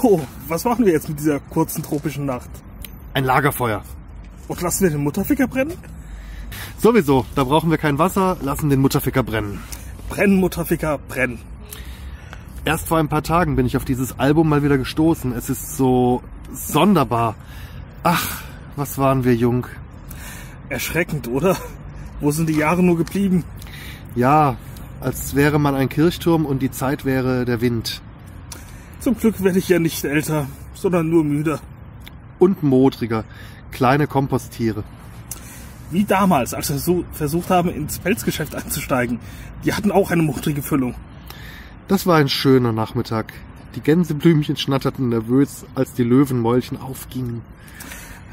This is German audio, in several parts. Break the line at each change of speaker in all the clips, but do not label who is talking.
So, was machen wir jetzt mit dieser kurzen tropischen Nacht?
Ein Lagerfeuer.
Und lassen wir den Mutterficker brennen?
Sowieso, da brauchen wir kein Wasser, lassen den Mutterficker brennen.
Brennen, Mutterficker, brennen.
Erst vor ein paar Tagen bin ich auf dieses Album mal wieder gestoßen. Es ist so sonderbar. Ach, was waren wir jung.
Erschreckend, oder? Wo sind die Jahre nur geblieben?
Ja, als wäre man ein Kirchturm und die Zeit wäre der Wind.
Zum Glück werde ich ja nicht älter, sondern nur müder.
Und modriger. Kleine Komposttiere.
Wie damals, als wir so versucht haben, ins Pelzgeschäft einzusteigen. Die hatten auch eine modrige Füllung.
Das war ein schöner Nachmittag. Die Gänseblümchen schnatterten nervös, als die Löwenmäulchen aufgingen.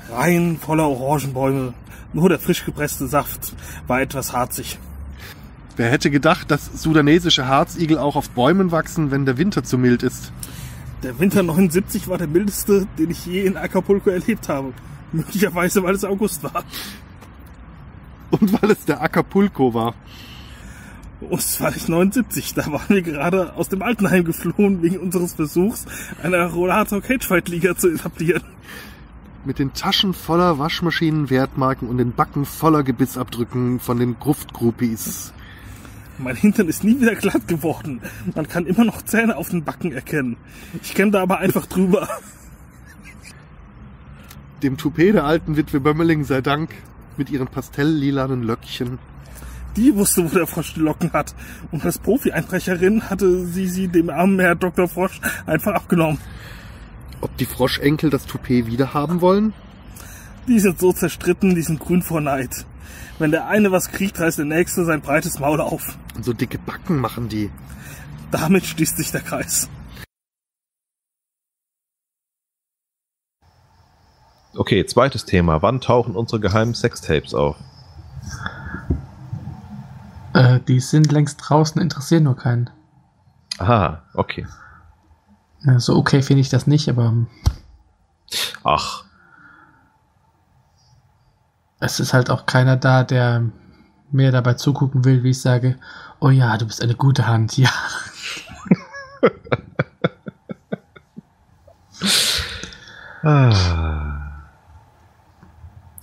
Rein voller Orangenbäume. Nur der frisch gepresste Saft war etwas harzig.
Wer hätte gedacht, dass sudanesische Harzigel auch auf Bäumen wachsen, wenn der Winter zu mild ist?
Der Winter 79 war der mildeste, den ich je in Acapulco erlebt habe. Möglicherweise, weil es August war.
Und weil es der Acapulco war.
Und es war nicht 79, da waren wir gerade aus dem Altenheim geflohen, wegen unseres Versuchs, eine Rollator Cagefight Liga zu etablieren.
Mit den Taschen voller Waschmaschinen, Wertmarken und den Backen voller Gebissabdrücken von den Gruftgroupies.
Mein Hintern ist nie wieder glatt geworden. Man kann immer noch Zähne auf den Backen erkennen. Ich kenne da aber einfach drüber.
Dem Toupet der alten Witwe Bömmeling sei Dank mit ihren pastelllilanen Löckchen.
Die wusste, wo der Frosch die Locken hat. Und als Profi-Einbrecherin hatte sie sie dem armen Herr Dr. Frosch einfach abgenommen.
Ob die Froschenkel das Toupet wiederhaben wollen?
Die sind so zerstritten, die sind grün vor Neid. Wenn der eine was kriegt, reißt der nächste sein breites Maul auf.
Und so dicke Backen machen die.
Damit schließt sich der Kreis.
Okay, zweites Thema. Wann tauchen unsere geheimen Sextapes auf?
Äh, die sind längst draußen, interessieren nur keinen.
Aha, okay.
Ja, so okay finde ich das nicht, aber ähm,
Ach,
es ist halt auch keiner da, der mir dabei zugucken will, wie ich sage, oh ja, du bist eine gute Hand, ja.
Ah.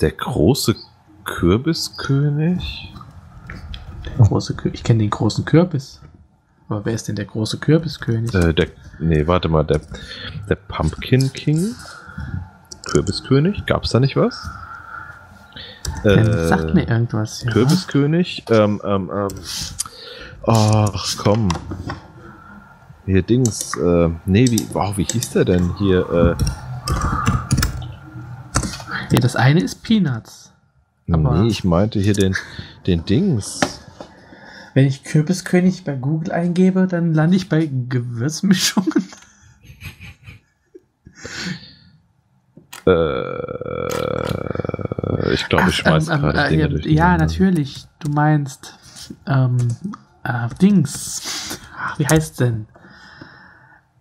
Der große Kürbiskönig?
Der große Kü ich kenne den großen Kürbis. Aber wer ist denn der große Kürbiskönig?
Äh, der, nee, warte mal, der, der Pumpkin King? Kürbiskönig? Gab's da nicht was?
Der sagt mir irgendwas, ja.
Äh, Kürbiskönig? Ähm, ähm, ähm. Ach, komm. Hier Dings, äh, nee, wie, wow, wie hieß der denn hier? Äh,
Ja, das eine ist Peanuts. Aber-
nee, ich meinte hier den, den Dings.
Wenn ich Kürbiskönig bei Google eingebe, dann lande ich bei Gewürzmischungen.
Äh, ich glaube, ich schmeiß
Ach, ähm,
gerade
ähm,
Dinge
äh,
durch.
Ja, natürlich. Du meinst ähm, äh, Dings. Ach, wie heißt denn?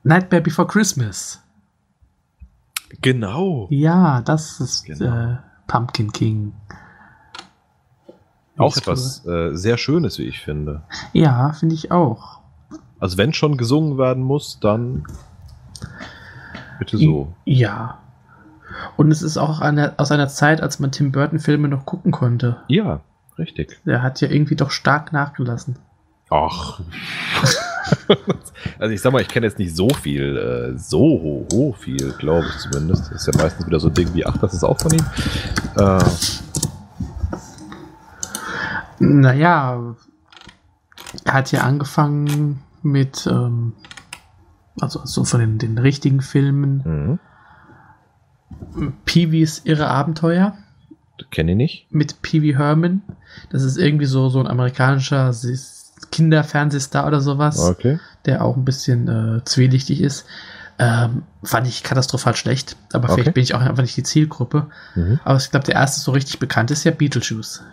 Nightmare Before Christmas.
Genau.
Ja, das ist
Genau.
äh, Pumpkin King.
Auch
Ist
etwas äh, sehr Schönes, wie ich finde.
Ja, finde ich auch.
Also wenn schon gesungen werden muss, dann bitte so.
Ja. Und es ist auch eine, aus einer Zeit, als man Tim Burton Filme noch gucken konnte.
Ja, richtig.
Der hat ja irgendwie doch stark nachgelassen.
Ach. also ich sag mal, ich kenne jetzt nicht so viel, äh, so ho, ho viel, glaube ich zumindest. ist ja meistens wieder so ein Ding wie, ach, das ist auch von ihm. Äh,
Naja, er hat ja angefangen mit, ähm, also so von den, den richtigen Filmen,
mhm.
Peewees Irre Abenteuer
Kenne ich nicht.
mit Pee-wee Herman. Das ist irgendwie so, so ein amerikanischer Sis- Kinderfernsehstar oder sowas,
Okay.
der auch ein bisschen äh, zwielichtig ist. Ähm, fand ich katastrophal schlecht, aber
Okay.
vielleicht bin ich auch einfach nicht die Zielgruppe.
Mhm.
Aber ich glaube, der erste so richtig bekannt ist ja Beetlejuice.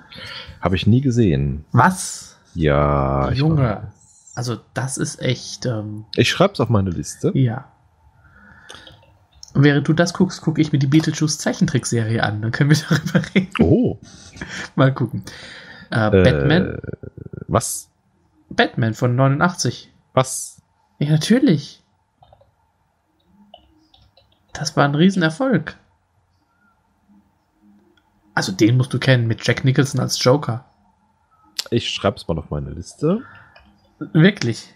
Habe ich nie gesehen.
Was?
Ja,
Junge. Also das ist echt, ähm,
ich schreibe es auf meine Liste.
ja. Und während du das guckst, gucke ich mir die Beetlejuice Zeichentrickserie an. Dann können wir darüber reden.
Oh.
Mal gucken. Äh,
Äh,
Batman.
Was?
Batman von 89.
Was?
Ja, natürlich. Das war ein Riesenerfolg. Also den musst du kennen mit Jack Nicholson als Joker.
Ich schreib's mal auf meine Liste.
Wirklich.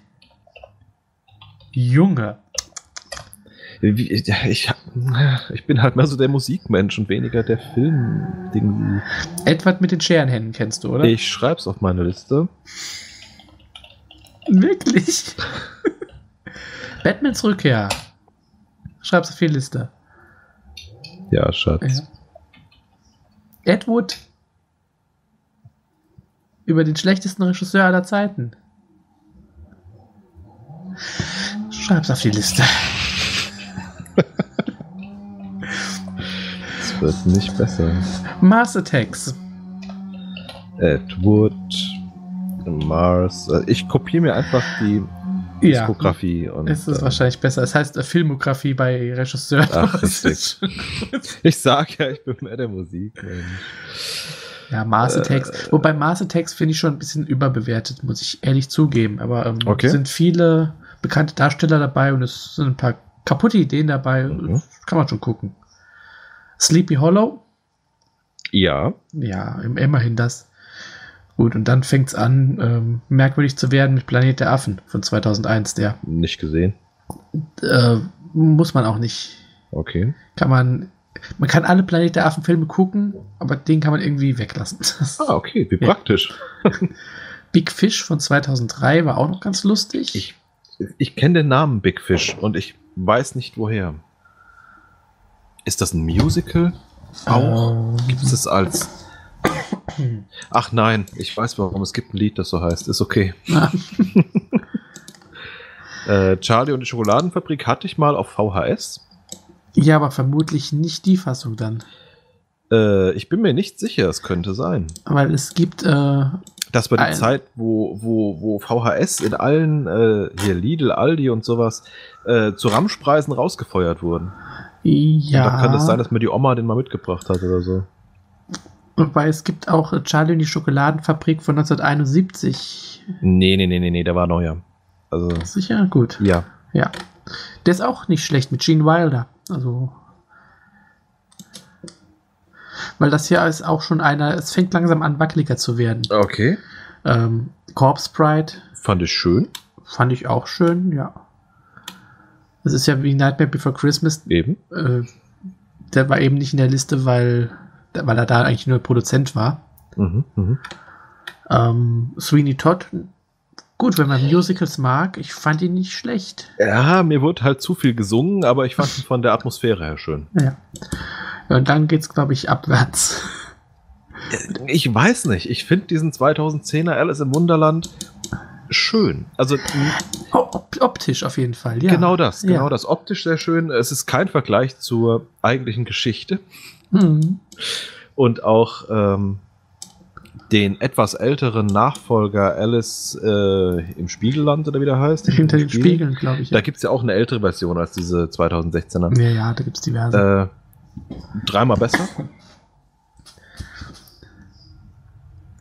Junge.
Wie- Ich, ich, ich bin halt mehr so der Musikmensch und weniger der Film-Ding.
Edward mit den Scherenhänden kennst du, oder?
Ich schreib's auf meine Liste.
Wirklich. Batmans Rückkehr. Schreib's auf die Liste.
Ja, Schatz.
Ja. Ed Wood. Über den schlechtesten Regisseur aller Zeiten. Schreib's auf die Liste.
Es wird nicht besser.
Mars Attacks.
Ed Wood, Mars. Äh, Ich kopiere mir einfach die
Ja.
Diskografie und.
Es ist
äh,
wahrscheinlich besser. Es heißt äh, Filmografie bei Regisseuren.
Ach,
ist
Ich sag ja, ich bin mehr der Musikmensch.
ja, Mars
Äh,
Attacks. Wobei Mars Attacks finde ich schon ein bisschen überbewertet, muss ich ehrlich zugeben. Aber ähm,
Okay.
es sind viele bekannte Darsteller dabei und es sind ein paar kaputte Ideen dabei.
Mhm.
Kann man schon gucken. Sleepy Hollow.
Ja,
Ja, im- immerhin das. Gut, und dann fängt es an, ähm, merkwürdig zu werden mit Planet der Affen von 2001. Der
nicht gesehen.
äh, muss man auch nicht.
Okay.
Kann man. Man kann alle Planet der Affen Filme gucken, aber den kann man irgendwie weglassen.
Ah, okay, wie praktisch.
Big Fish von 2003 war auch noch ganz lustig.
Ich, ich kenne den Namen Big Fish und ich weiß nicht woher. Ist das ein Musical? Auch?
Ähm,
Gibt es das als. Ach nein, ich weiß warum. Es gibt ein Lied, das so heißt. Ist okay.
Ah.
äh, Charlie und die Schokoladenfabrik hatte ich mal auf VHS.
ja, aber vermutlich nicht die Fassung dann.
Äh, ich bin mir nicht sicher, es könnte sein.
Weil es gibt, äh,
Das war die Zeit, wo, wo, wo VHS in allen, äh, hier Lidl, Aldi und sowas, äh, zu Ramschpreisen rausgefeuert wurden.
ja.
Da kann es sein, dass mir die Oma den mal mitgebracht hat oder so.
Wobei es gibt auch Charlie und die Schokoladenfabrik von 1971.
Nee, nee, nee, nee, nee, der war neuer. Also,
Sicher? Gut.
ja.
Ja. Der ist auch nicht schlecht mit Gene Wilder. Also. Weil das hier ist auch schon einer, es fängt langsam an, wackeliger zu werden.
Okay.
Ähm, Corpse Bride
Fand ich schön.
fand ich auch schön, ja. Das ist ja wie Nightmare Before Christmas.
Eben.
Äh, der war eben nicht in der Liste, weil, weil er da eigentlich nur Produzent war.
Mhm, mhm.
Ähm, Sweeney Todd, gut, wenn man Musicals mag, ich fand ihn nicht schlecht.
Ja, mir wurde halt zu viel gesungen, aber ich fand ihn von der Atmosphäre her schön.
Ja. ja und dann geht's, glaube ich, abwärts.
Ich weiß nicht. Ich finde diesen 2010er Alice im Wunderland schön. Also
optisch auf jeden Fall, ja.
genau das, genau
ja.
das. Optisch sehr schön. Es ist kein Vergleich zur eigentlichen Geschichte
Mhm.
und auch ähm, den etwas älteren Nachfolger Alice äh, im Spiegelland oder wie der heißt.
Hinter
Im
den
Spiegel.
Spiegeln, glaube ich.
Da gibt es ja auch eine ältere Version als diese 2016er.
ja, ja, da gibt's diverse.
Äh, dreimal besser.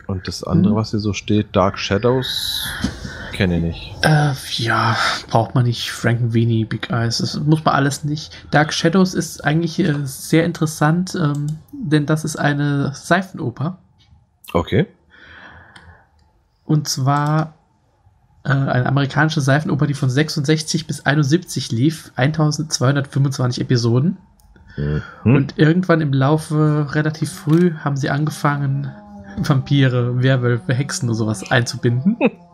Und das andere,
Mhm.
was hier so steht, Dark Shadows, kenne ich nicht.
Äh, ja, braucht man nicht. Frankenweenie, Big Eyes, das muss man alles nicht. Dark Shadows ist eigentlich äh, sehr interessant, ähm, denn das ist eine Seifenoper.
Okay.
Und zwar äh, eine amerikanische Seifenoper, die von 66 bis 71 lief. 1225 Episoden.
Mhm.
Und irgendwann im Laufe, relativ früh, haben sie angefangen, Vampire, Werwölfe, Hexen und sowas einzubinden.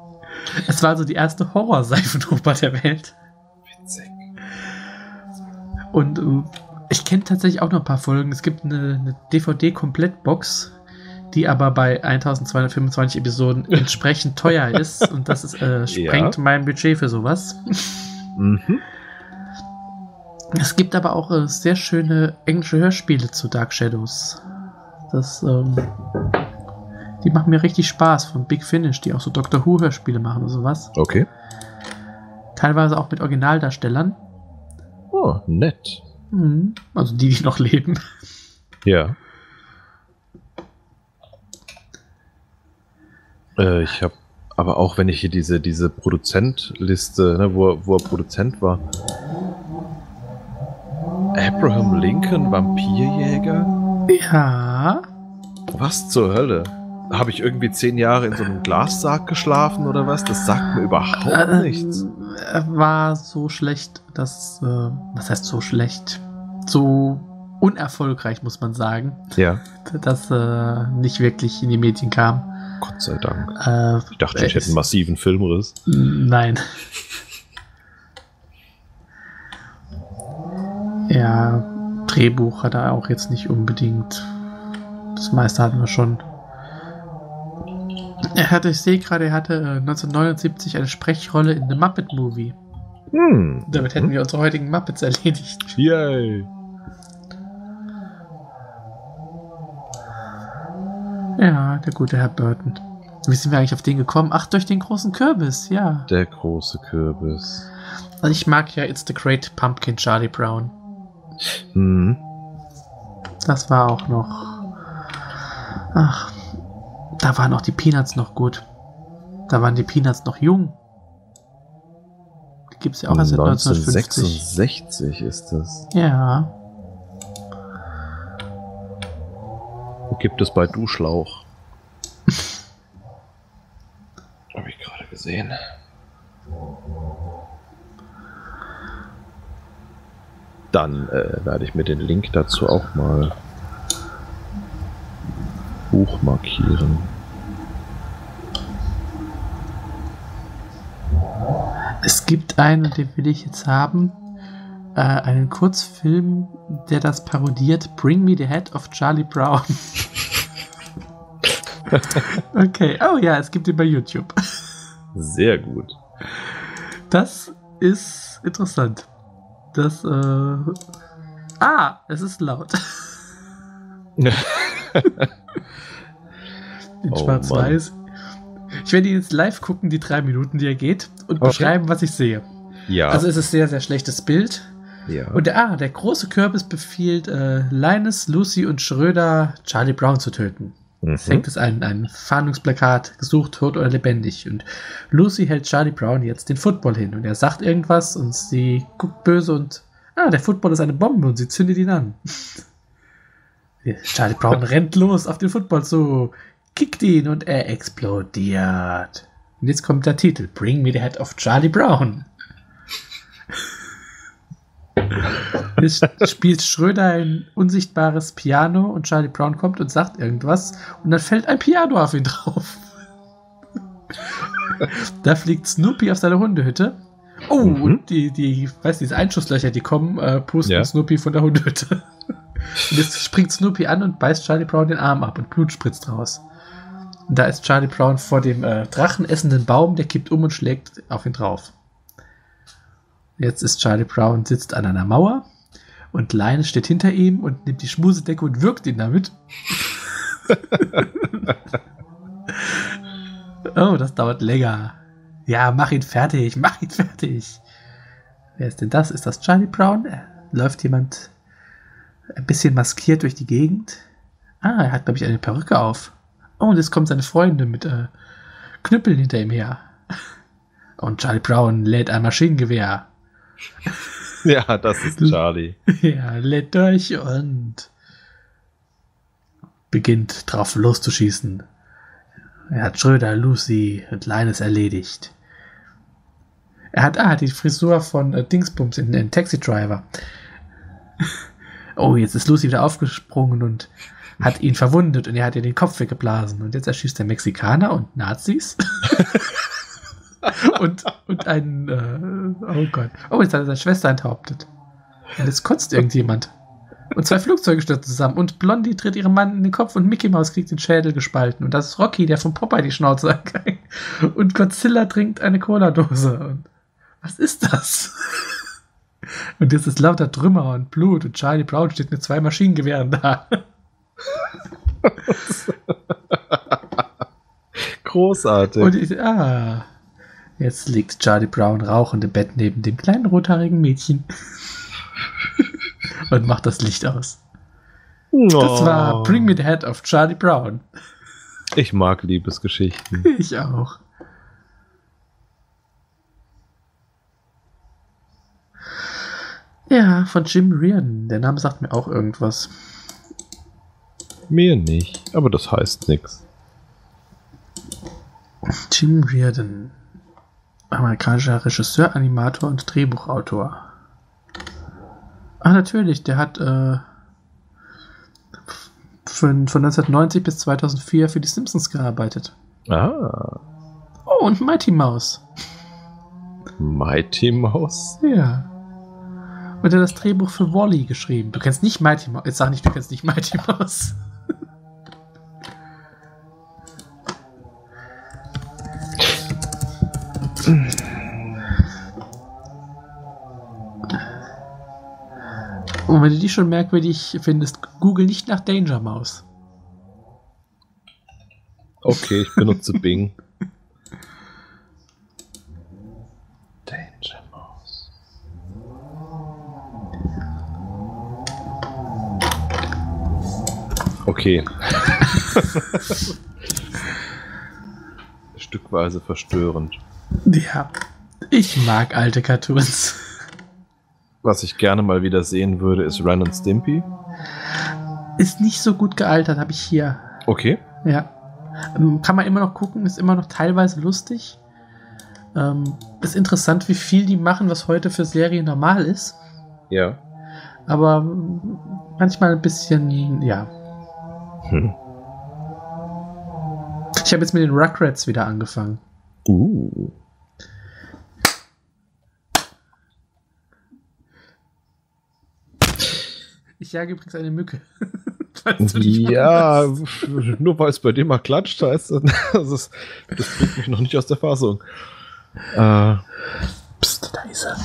es war also die erste Horror-Seifenoper der Welt.
Witzig.
Und äh, ich kenne tatsächlich auch noch ein paar Folgen. Es gibt eine, eine DVD-Komplettbox, die aber bei 1225 Episoden entsprechend teuer ist. Und das ist, äh, sprengt mein Budget für sowas.
Mhm.
Es gibt aber auch äh, sehr schöne englische Hörspiele zu Dark Shadows. Das, ähm, die machen mir richtig Spaß von Big Finish, die auch so Doctor Who Hörspiele machen und sowas.
Okay.
Teilweise auch mit Originaldarstellern.
Oh, nett.
Mhm. Also die, die noch leben.
Ja. Äh, ich habe aber auch, wenn ich hier diese, diese Produzentliste, ne, wo, er- wo er Produzent war. Abraham Lincoln, Vampirjäger?
Ja.
Was zur Hölle? Habe ich irgendwie zehn Jahre in so einem Glassarg geschlafen oder was? Das sagt mir überhaupt
Äh,
nichts.
Er war so schlecht, dass. Äh, was heißt so schlecht? So unerfolgreich, muss man sagen,
Ja,
dass äh, nicht wirklich in die Medien kam.
Gott sei Dank.
Äh,
Ich dachte, ich hätte einen massiven Filmriss.
Nein. Ja, Drehbuch hat er auch jetzt nicht unbedingt. Das meiste hatten wir schon. Er hatte, ich sehe gerade, er hatte äh, 1979 eine Sprechrolle in The Muppet Movie.
Hm.
Damit hätten wir unsere heutigen Muppets erledigt.
Yay.
Ja, der gute Herr Burton. Wie sind wir eigentlich auf den gekommen? Ach, durch den großen Kürbis, ja.
Der große Kürbis.
Also ich mag ja It's the Great Pumpkin Charlie Brown.
Hm.
Das war auch noch. Ach, da waren auch die Peanuts noch gut. Da waren die Peanuts noch jung. Die gibt es ja auch erst seit 1950.
1966 ist das.
Ja.
Gibt es bei Duschlauch. Habe ich gerade gesehen. Dann äh, werde ich mir den Link dazu auch mal Buch
Es gibt einen, den will ich jetzt haben. Äh, einen Kurzfilm, der das parodiert. Bring Me the Head of Charlie Brown. okay. Oh ja, es gibt ihn bei YouTube.
Sehr gut.
Das ist interessant. Das, äh. Ah, es ist laut. In
Oh,
Schwarz-Weiß. Ich werde ihn jetzt live gucken, die drei Minuten, die er geht, und
Okay.
beschreiben, was ich sehe.
Ja.
Also es ist sehr, sehr schlechtes Bild.
ja.
Und der, ah, der große Kürbis befiehlt äh, Linus, Lucy und Schröder, Charlie Brown zu töten. Es
mhm.
hängt es ein, ein Fahndungsplakat, gesucht, tot oder lebendig. Und Lucy hält Charlie Brown jetzt den Football hin. Und er sagt irgendwas und sie guckt böse und, ah, der Football ist eine Bombe und sie zündet ihn an. Charlie Brown rennt los auf den Football zu, kickt ihn und er explodiert. Und jetzt kommt der Titel, Bring Me the Head of Charlie Brown. Jetzt spielt Schröder ein unsichtbares Piano und Charlie Brown kommt und sagt irgendwas und dann fällt ein Piano auf ihn drauf. da fliegt Snoopy auf seine Hundehütte. Oh,
Mhm.
und die, die, weiß diese Einschusslöcher, die kommen, äh, pusten
Ja.
Snoopy von der Hundehütte. und jetzt springt Snoopy an und beißt Charlie Brown den Arm ab und Blut spritzt raus. Da ist Charlie Brown vor dem äh, drachenessenden Baum, der kippt um und schlägt auf ihn drauf. Jetzt ist Charlie Brown sitzt an einer Mauer und Linus steht hinter ihm und nimmt die Schmusedecke und wirkt ihn damit. oh, das dauert länger. Ja, mach ihn fertig, mach ihn fertig. Wer ist denn das? Ist das Charlie Brown? Äh, Läuft jemand ein bisschen maskiert durch die Gegend? Ah, er hat, glaube ich, eine Perücke auf. Oh, und jetzt kommen seine Freunde mit äh, Knüppeln hinter ihm her. Und Charlie Brown lädt ein Maschinengewehr.
ja, das ist Charlie.
Ja, lädt durch und beginnt drauf loszuschießen. Er hat Schröder, Lucy und Linus erledigt. Er hat, ah, die Frisur von äh, Dingsbums in, in Taxi Driver. oh, jetzt ist Lucy wieder aufgesprungen und hat ihn verwundet und er hat ihr den Kopf weggeblasen. Und jetzt erschießt er Mexikaner und Nazis. und, und einen, äh, oh Gott. Oh, jetzt hat er seine Schwester enthauptet. Und jetzt kotzt irgendjemand. Und zwei Flugzeuge stürzen zusammen. Und Blondie tritt ihrem Mann in den Kopf und Mickey Mouse kriegt den Schädel gespalten. Und das ist Rocky, der von Popeye die Schnauze ankriegt. Und Godzilla trinkt eine Cola-Dose. Und was ist das? Und jetzt ist lauter Trümmer und Blut. Und Charlie Brown steht mit zwei Maschinengewehren da.
Großartig.
Und ich, ah. Jetzt liegt Charlie Brown rauchend im Bett neben dem kleinen rothaarigen Mädchen. und macht das Licht aus. Das war
Oh.
Bring Me the Head of Charlie Brown.
Ich mag Liebesgeschichten.
Ich auch. Ja, von Jim Reardon. Der Name sagt mir auch irgendwas.
Mir nicht, aber das heißt nix.
Jim Reardon. Amerikanischer Regisseur, Animator und Drehbuchautor. Ah, natürlich, der hat äh, von, von 1990 bis 2004 für die Simpsons gearbeitet.
Ah,
Oh, und Mighty Mouse.
Mighty Mouse.
Ja. Und er hat das Drehbuch für Wally geschrieben. Du kennst nicht Mighty Mouse. Jetzt sag nicht, du kennst nicht Mighty Mouse. Und wenn du die schon merkwürdig findest, google nicht nach Danger Mouse.
Okay, ich benutze Bing. Danger Mouse. Okay. Stückweise verstörend.
Ja. Ich mag alte Cartoons.
Was ich gerne mal wieder sehen würde, ist Ren und Stimpy.
Ist nicht so gut gealtert, habe ich hier.
Okay.
Ja. Ähm, Kann man immer noch gucken, ist immer noch teilweise lustig. Ähm, ist interessant, wie viel die machen, was heute für Serien normal ist.
Ja.
Aber ähm, manchmal ein bisschen, ja.
Hm.
Ich habe jetzt mit den Rugrats wieder angefangen.
Uh.
Ich jage übrigens eine Mücke.
Ja, nur weil es bei dir mal klatscht, heißt das, das, ist, das bringt mich noch nicht aus der Fassung. Äh,
Psst, da ist er.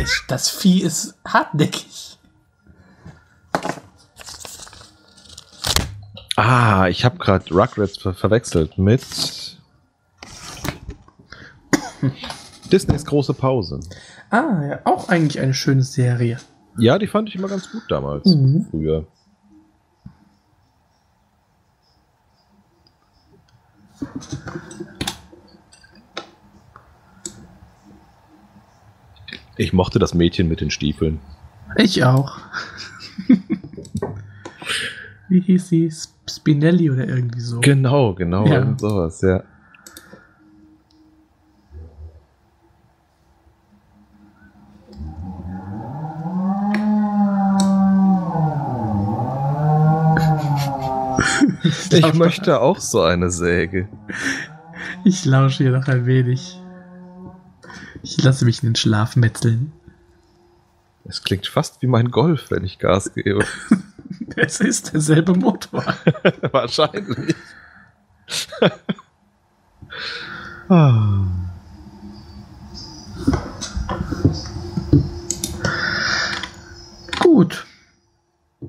Ich- Das Vieh ist hartnäckig.
ah, ich habe gerade Rugrats ver verwechselt mit Disneys große Pause.
Ah, ja, auch eigentlich eine schöne Serie.
Ja, die fand ich immer ganz gut damals,
Mhm.
früher. Ich mochte das Mädchen mit den Stiefeln.
Ich auch. Wie hieß sie? Sp- Spinelli oder irgendwie so.
Genau, genau,
Ja.
sowas, ja. Ich möchte auch so eine Säge.
Ich lausche hier noch ein wenig. Ich lasse mich in den Schlaf metzeln.
Es klingt fast wie mein Golf, wenn ich Gas gebe.
Es ist derselbe Motor.
Wahrscheinlich. Ah.
Gut.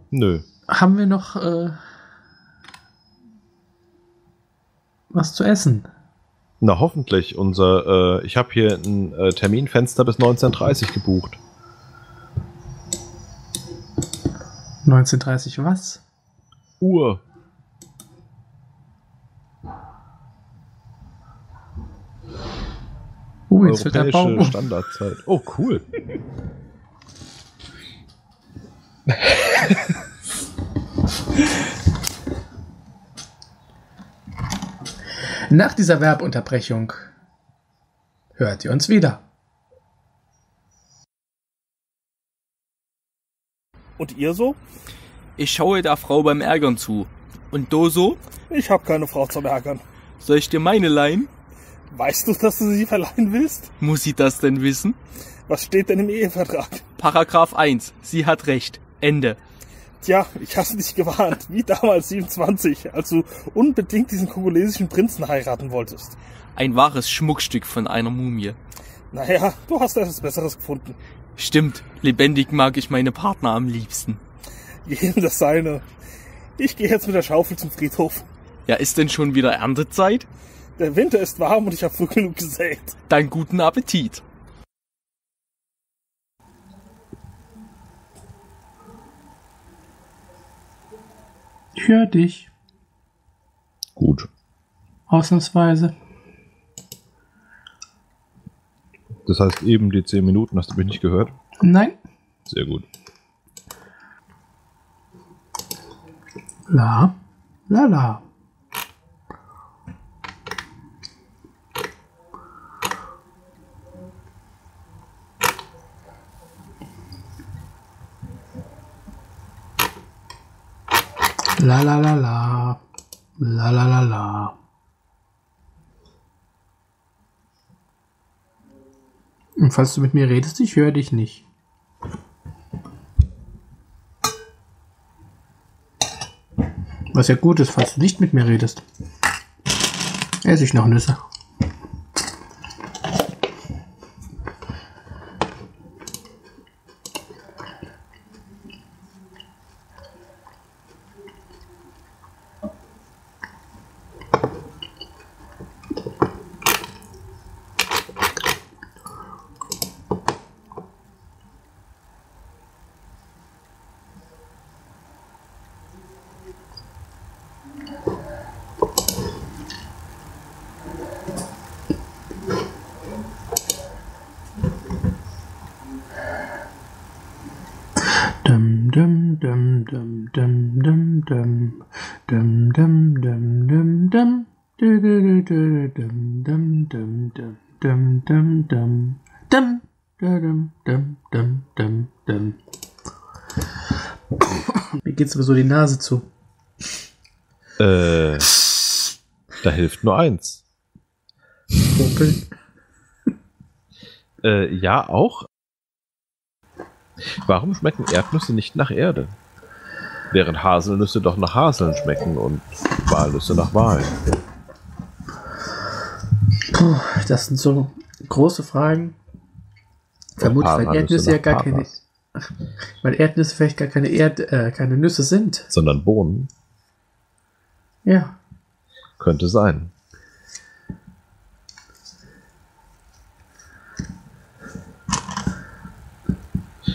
Nö.
Haben wir noch äh, was zu essen?
Na, hoffentlich. Unser, äh, ich habe hier ein äh, Terminfenster bis 19.30 gebucht.
1930 was?
Uhr.
Oh, jetzt fällt der Baum um.
Standardzeit. Oh, cool.
Nach dieser Werbunterbrechung hört ihr uns wieder.
Und ihr so?
Ich schaue der Frau beim Ärgern zu. Und du so?
Ich habe keine Frau zum Ärgern.
Soll ich dir meine leihen?
Weißt du, dass du sie verleihen willst?
Muss sie das denn wissen?
Was steht denn im Ehevertrag?
Paragraph 1. Sie hat Recht. Ende.
Tja, ich hasse dich gewarnt, wie damals 27, als du unbedingt diesen kongolesischen Prinzen heiraten wolltest.
Ein wahres Schmuckstück von einer Mumie.
Naja, du hast etwas Besseres gefunden.
Stimmt, lebendig mag ich meine Partner am liebsten.
Jedem das seine. Ich gehe jetzt mit der Schaufel zum Friedhof.
Ja, ist denn schon wieder Erntezeit?
Der Winter ist warm und ich habe früh genug gesät.
Dann guten Appetit.
Ich höre dich.
Gut.
Ausnahmsweise.
Das heißt, eben die 10 Minuten hast du mich nicht gehört?
Nein.
Sehr gut.
La. La la. La la la la. La la la la. Und falls du mit mir redest, ich höre dich nicht. Was ja gut ist, falls du nicht mit mir redest. Esse ich noch Nüsse. Dum dum dum dum dum dum dum dum dum dum dum dum du du du du dum dum dum dum dum dum dum dum dum dum dum dum dum Mir geht sowieso die Nase zu.
Äh, da hilft nur eins.
Popeln.
Äh, ja, auch. Warum schmecken Erdnüsse nicht nach Erde? Während Haselnüsse doch nach Haseln schmecken und Walnüsse nach Walen.
Puh, das sind so große Fragen. Vermutlich, weil Erdnüsse ja gar keine,
Papas.
weil Erdnüsse vielleicht gar keine Erd, äh, keine Nüsse sind.
Sondern Bohnen.
Ja.
Könnte sein.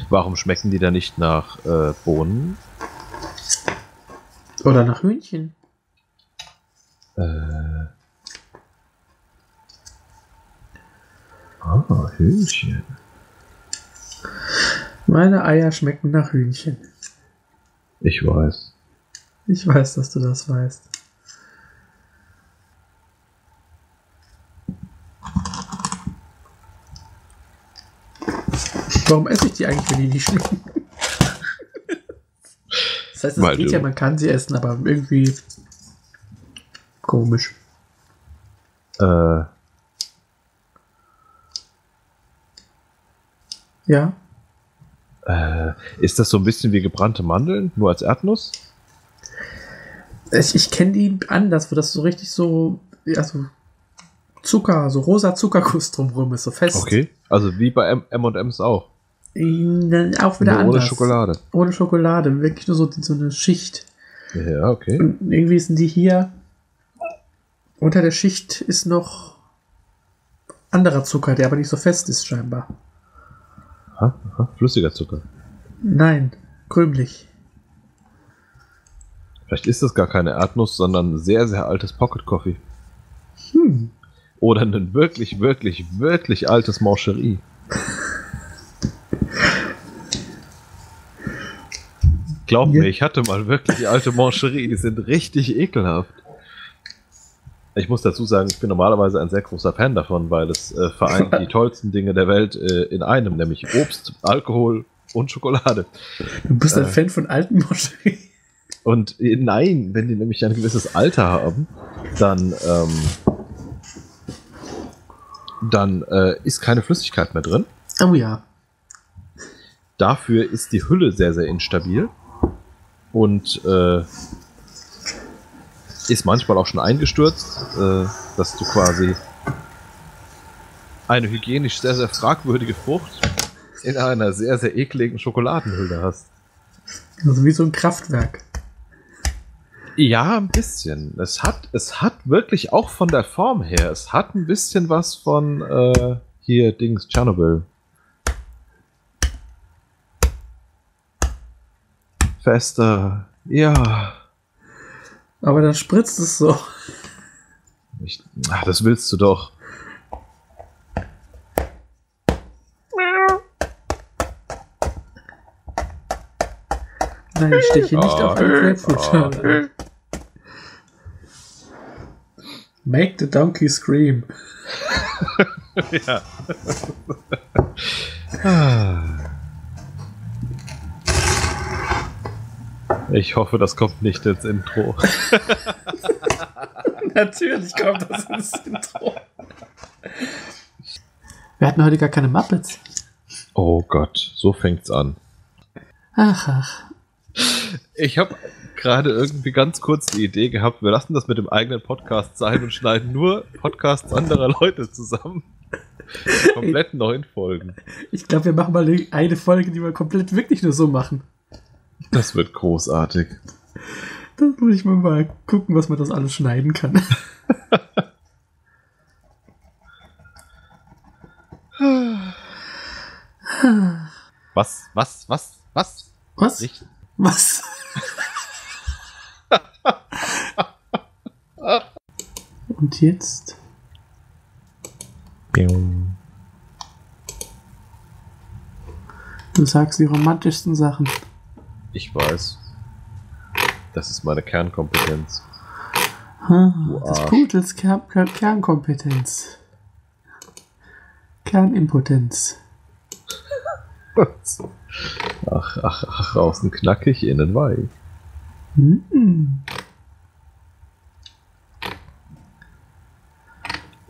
Warum schmecken die da nicht nach äh, Bohnen?
Oder nach Hühnchen.
Äh. Ah, Hühnchen.
Meine Eier schmecken nach Hühnchen.
Ich weiß.
Ich weiß, dass du das weißt. Warum esse ich die eigentlich, wenn die nicht schmecken? Das heißt, es
Weil
geht ja, man kann sie essen, aber irgendwie komisch.
Äh,
Ja,
äh, ist das so ein bisschen wie gebrannte Mandeln, nur als Erdnuss?
ich, ich kenne die anders, wo das so richtig so, ja, so Zucker, so rosa Zuckerguss drumherum ist, so fest.
Okay. Also wie bei M&M's auch.
Dann auch wieder
Nur
anders.
ohne Schokolade.
Ohne Schokolade, wirklich nur so, so eine Schicht.
Ja, okay.
Und irgendwie sind die hier. Unter der Schicht ist noch anderer Zucker, der aber nicht so fest ist, scheinbar.
Aha, aha. Flüssiger Zucker.
Nein, krümelig.
Vielleicht ist das gar keine Erdnuss, sondern ein sehr, sehr altes Pocket Coffee.
Hm.
Oder ein wirklich, wirklich, wirklich altes Mancherie. Glaub mir, ich hatte mal wirklich alte Mancherie, die sind richtig ekelhaft. Ich muss dazu sagen, ich bin normalerweise ein sehr großer Fan davon, weil es äh, vereint die tollsten Dinge der Welt äh, in einem, nämlich Obst, Alkohol und Schokolade.
Du bist ein
Äh.
Fan von alten Moscherie.
Und äh, nein, wenn die nämlich ein gewisses Alter haben, dann, ähm, dann äh, ist keine Flüssigkeit mehr drin.
Oh ja.
Dafür ist die Hülle sehr, sehr instabil und äh, ist manchmal auch schon eingestürzt, äh, dass du quasi eine hygienisch sehr, sehr fragwürdige Frucht in einer sehr, sehr ekligen Schokoladenhülle hast.
Also wie so ein Kraftwerk.
Ja, ein bisschen. Es hat, es hat wirklich auch von der Form her, es hat ein bisschen was von äh, hier Dings Tschernobyl. Fester. Ja.
Aber dann spritzt es so.
Ich, ach, das willst du doch.
Nein, ich steche nicht auf ah. den Grapefruit. Make the donkey scream.
ja. Ah. Ich hoffe, das kommt nicht ins Intro.
Natürlich kommt das ins Intro. Wir hatten heute gar keine Muppets.
Oh Gott, so fängt's an.
Ach, ach.
Ich habe gerade irgendwie ganz kurz die Idee gehabt, wir lassen das mit dem eigenen Podcast sein und schneiden nur Podcasts anderer Leute zusammen. Komplett neuen Folgen.
Ich glaube, wir machen mal eine Folge, die wir komplett wirklich nur so machen.
Das wird großartig.
Da muss ich mal, mal gucken, was man das alles schneiden kann.
Was, was, was, was?
Was?
Nicht?
Was? Und jetzt? Du sagst die romantischsten Sachen.
Ich weiß. Das ist meine Kernkompetenz.
Ah, des
Arsch.
Pudels Kern Kern Kernkompetenz. Kernimpotenz.
Ach, ach, ach, außen knackig, innen weich.
Hm.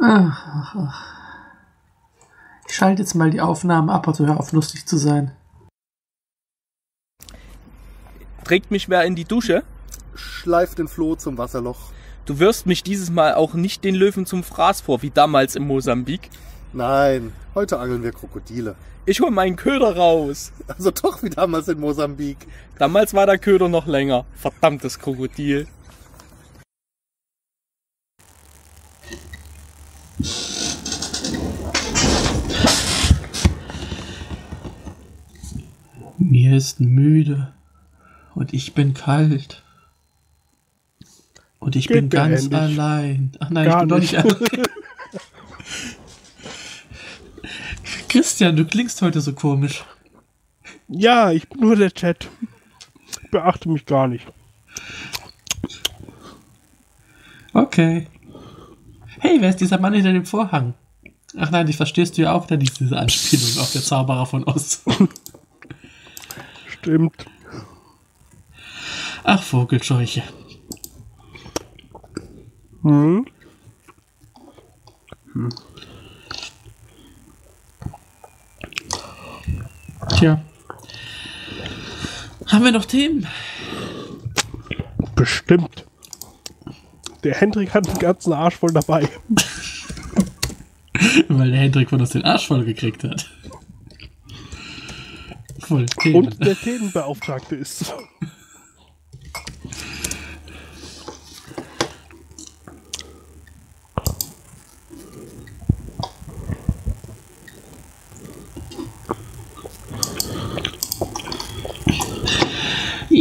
Ach, ach, ach. Ich schalte jetzt mal die Aufnahmen ab, also hör auf lustig zu sein.
Trägt mich wer in die Dusche?
Schleif den Floh zum Wasserloch.
Du wirst mich dieses Mal auch nicht den Löwen zum Fraß vor, wie damals im Mosambik.
Nein, heute angeln wir Krokodile.
Ich hol meinen Köder raus.
Also doch wie damals in Mosambik.
Damals war der Köder noch länger. Verdammtes Krokodil.
Mir ist müde und ich bin kalt. Und ich
Geht
bin ganz
ähnlich.
allein. Ach nein,
Gar
ich bin doch nicht allein. Christian, du klingst heute so komisch.
Ja, ich bin nur der Chat. Ich beachte mich gar nicht.
Okay. Hey, wer ist dieser Mann hinter dem Vorhang? Ach nein, dich verstehst du ja auch, dann ist diese Anspielung auf der Zauberer von Oz.
Stimmt.
Ach, Vogelscheuche.
Hm?
Tja. Haben wir noch Themen?
Bestimmt. Der Hendrik hat den ganzen Arsch voll dabei.
Weil der Hendrik von uns den Arsch voll gekriegt hat. Voll Themen.
Und der Themenbeauftragte ist.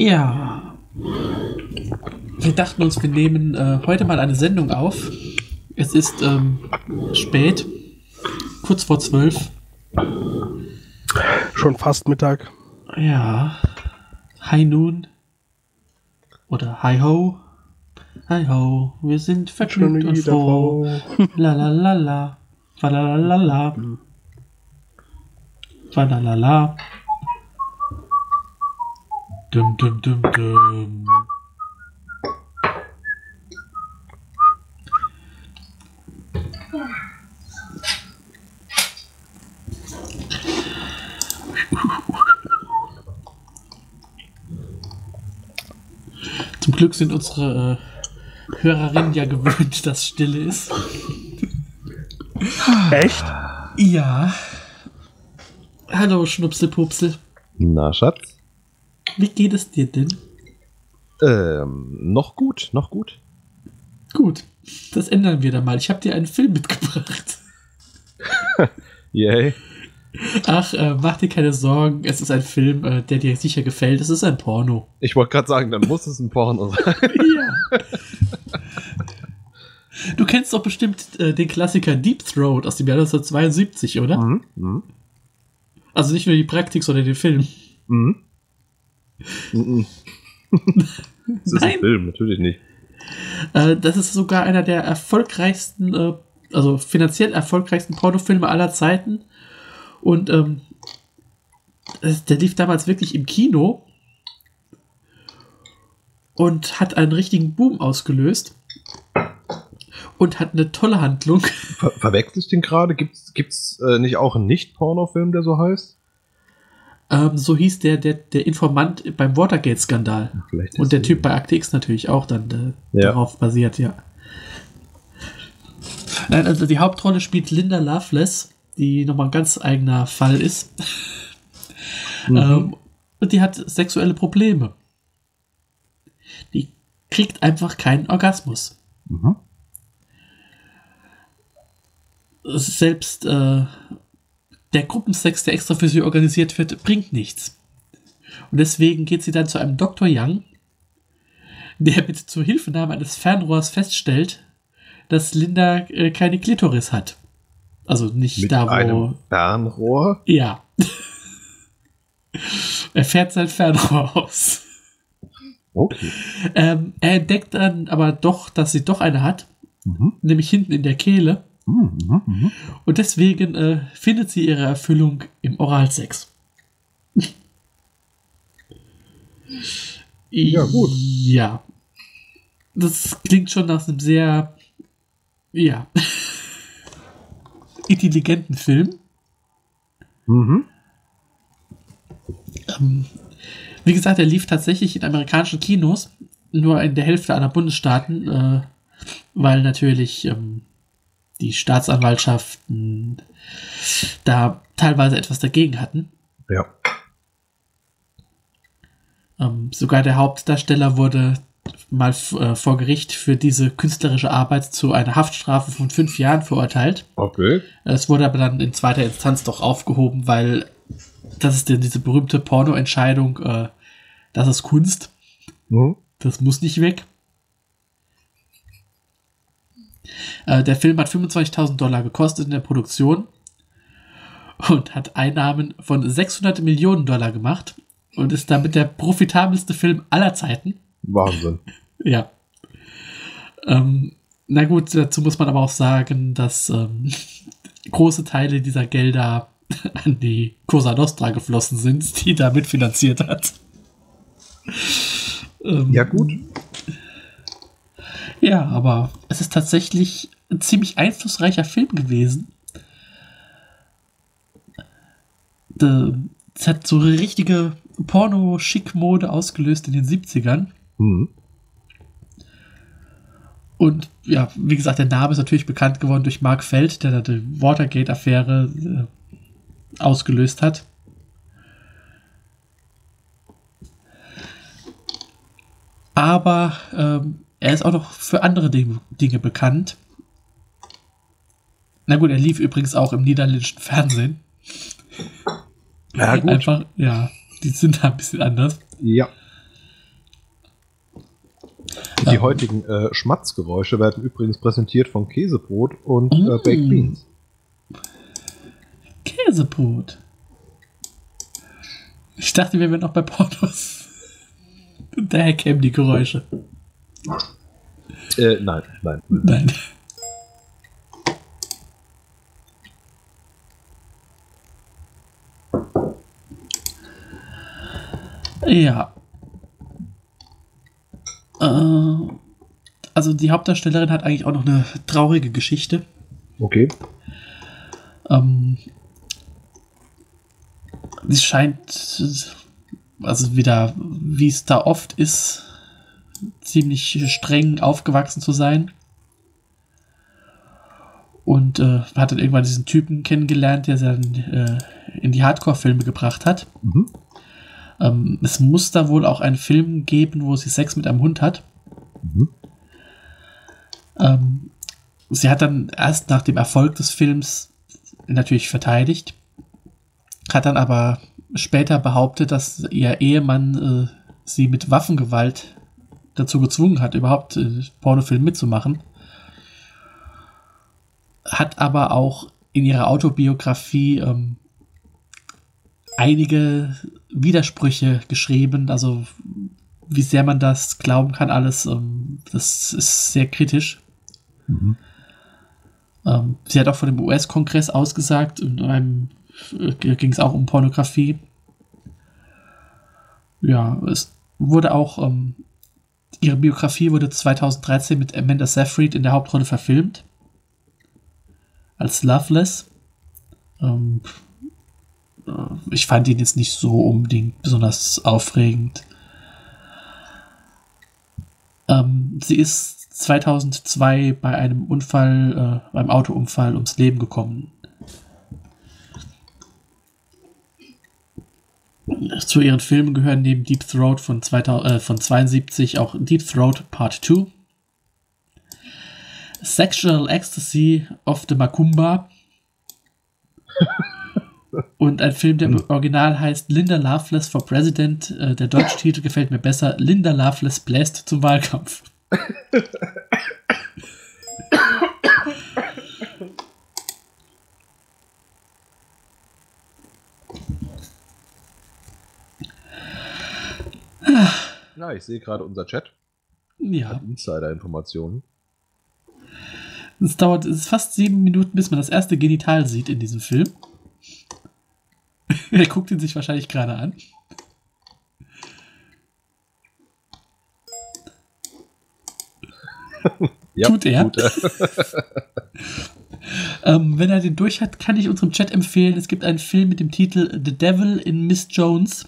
Ja. Wir dachten uns, wir nehmen äh, heute mal eine Sendung auf. Es ist ähm, spät, kurz vor zwölf.
Schon fast Mittag.
Ja. High Noon. Oder Hi Ho. Hi Ho. Wir sind vergnügt und froh. La la la la. Fa la la la la. Fa la la la. Dum dum dum dum. Zum Glück sind unsere äh, Hörerinnen ja gewöhnt, dass Stille ist.
Echt?
Ja. Hallo, Schnupselpupsel.
Na, Schatz?
Wie geht es dir denn?
Ähm, noch gut, noch gut.
Gut, das ändern wir dann mal. Ich habe dir einen Film mitgebracht.
Yay.
Ach, äh, mach dir keine Sorgen. Es ist ein Film, äh, der dir sicher gefällt. Es ist ein Porno.
Ich wollte gerade sagen, dann muss es ein Porno sein.
Ja. Du kennst doch bestimmt äh, den Klassiker Deep Throat aus dem Jahr 1972, oder?
Mhm. Mhm.
Also nicht nur die Praktik, sondern den Film.
Mhm. Das ist
Nein.
ein Film, natürlich nicht.
Äh, das ist sogar einer der erfolgreichsten, äh, also finanziell erfolgreichsten Pornofilme aller Zeiten. Und ähm, es- der lief damals wirklich im Kino und hat einen richtigen Boom ausgelöst. Und hat eine tolle Handlung.
Ver verwechsel ich den gerade? Gibt's, gibt's äh, nicht auch einen Nicht-Pornofilm, der so heißt?
Ähm, so hieß der, der, der Informant beim Watergate-Skandal. Und der. Typ bei Akte X natürlich auch dann äh,
Ja.
darauf basiert, ja. Nein, also die Hauptrolle spielt Linda Loveless, die nochmal ein ganz eigener Fall ist.
Mhm.
Ähm, und die hat sexuelle Probleme. Die kriegt einfach keinen Orgasmus.
Mhm.
Selbst äh, der Gruppensex, der extra für sie organisiert wird, bringt nichts. Und deswegen geht sie dann zu einem Dr. Young, der mit zur Hilfenahme eines Fernrohrs feststellt, dass Linda äh, keine Klitoris hat. Also nicht
Mit
da, wo.
einem Fernrohr?
Ja. er fährt sein Fernrohr aus.
Okay.
Ähm, er entdeckt dann aber doch, dass sie doch eine hat,
Mhm.
nämlich hinten in der Kehle.
Mhm, mhm, mhm.
Und deswegen äh, findet sie ihre Erfüllung im Oralsex.
Ja, gut.
Ja. Das klingt schon nach einem sehr, ja, intelligenten Film.
Mhm.
Ähm, wie gesagt, er lief tatsächlich in amerikanischen Kinos, nur in der Hälfte aller Bundesstaaten, äh, weil natürlich ähm, die Staatsanwaltschaften da teilweise etwas dagegen hatten.
Ja.
Ähm, sogar der Hauptdarsteller wurde mal äh, vor Gericht für diese künstlerische Arbeit zu einer Haftstrafe von fünf Jahren verurteilt.
Okay.
Es wurde aber dann in zweiter Instanz doch aufgehoben, weil das ist denn diese berühmte Porno-Entscheidung, äh, das ist Kunst,
Mhm.
das muss nicht weg. Äh, der Film hat 25.000 Dollar gekostet in der Produktion und hat Einnahmen von 600 Millionen Dollar gemacht und ist damit der profitabelste Film aller Zeiten.
Wahnsinn.
Ja. Ähm, na gut, dazu muss man aber auch sagen, dass ähm, große Teile dieser Gelder an die Cosa Nostra geflossen sind, die da mitfinanziert hat. Ähm,
Ja, gut.
Ja, aber es ist tatsächlich ein ziemlich einflussreicher Film gewesen. De- Es hat so eine richtige Porno-Schick-Mode ausgelöst in den 70ern.
Mhm.
Und ja, wie gesagt, der Name ist natürlich bekannt geworden durch Mark Feld, der da die Watergate-Affäre äh, ausgelöst hat. Aber ähm, er ist auch noch für andere Dinge, Dinge bekannt. Na gut, er lief übrigens auch im niederländischen Fernsehen.
Ja, gut.
Einfach, ja, die sind da ein bisschen anders.
Ja. Die
Ja.
heutigen äh, Schmatzgeräusche werden übrigens präsentiert von Käsebrot und äh,
Mm.
Baked Beans.
Käsebrot. Ich dachte, wir wären noch bei Pornos. Daher kämen die Geräusche.
Äh, nein, nein.
Nein. Ja. Äh, also die Hauptdarstellerin hat eigentlich auch noch eine traurige Geschichte.
Okay.
Ähm, es scheint, also wieder, wie es da oft ist, ziemlich streng aufgewachsen zu sein. Und äh, hat dann irgendwann diesen Typen kennengelernt, der sie dann äh, in die Hardcore-Filme gebracht hat.
Mhm.
Ähm, es muss da wohl auch einen Film geben, wo sie Sex mit einem Hund hat.
Mhm.
Ähm, sie hat dann erst nach dem Erfolg des Films natürlich verteidigt, hat dann aber später behauptet, dass ihr Ehemann äh, sie mit Waffengewalt dazu gezwungen hat, überhaupt äh, Pornofilm mitzumachen. Hat aber auch in ihrer Autobiografie ähm, einige Widersprüche geschrieben, also wie sehr man das glauben kann, alles, ähm, das ist sehr kritisch.
Mhm.
Ähm, sie hat auch von dem US-Kongress ausgesagt, in einem äh, ging es auch um Pornografie. Ja, es wurde auch, ähm, ihre Biografie wurde 2013 mit Amanda Seyfried in der Hauptrolle verfilmt. Als Loveless. Ähm, äh, ich fand ihn jetzt nicht so unbedingt besonders aufregend. Ähm, sie ist 2002 bei einem Unfall, äh, beim Autounfall ums Leben gekommen. Zu ihren Filmen gehören neben Deep Throat von, 2000, äh, von 72 auch Deep Throat Part 2, Sexual Ecstasy of the Macumba und ein Film, der im Original heißt Linda Loveless for President. Äh, der deutsche Titel gefällt mir besser. Linda Loveless bläst zum Wahlkampf.
Ja, ich sehe gerade unser Chat.
Ja.
Hat Insider-Informationen.
Es dauert es ist fast sieben Minuten, bis man das erste Genital sieht in diesem Film. er guckt ihn sich wahrscheinlich gerade an.
Ja,
Tut er?
Tut er.
Ähm, wenn er den durch hat, kann ich unserem Chat empfehlen. Es gibt einen Film mit dem Titel The Devil in Miss Jones.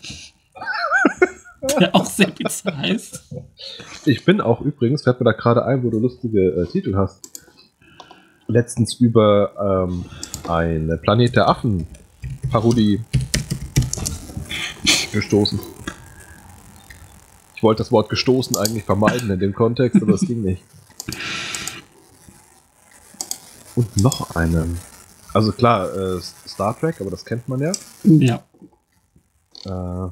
Der auch sehr bizarr heißt.
Ich bin auch übrigens, fällt mir da gerade ein, wo du lustige äh, Titel hast, letztens über ähm, eine Planet der Affen Parodie gestoßen. Ich wollte das Wort gestoßen eigentlich vermeiden in dem Kontext, aber es ging nicht. Und noch eine. Also klar, äh, Star Trek, aber das kennt man ja.
Ja.
Äh,